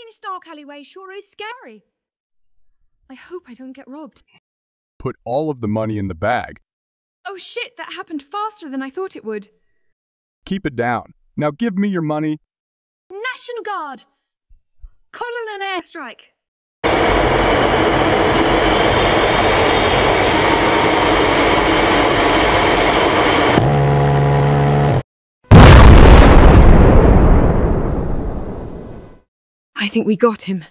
in this dark alleyway sure is scary. I hope I don't get robbed. Put all of the money in the bag. Oh shit, that happened faster than I thought it would. Keep it down. Now give me your money. National Guard! Call an airstrike! I think we got him.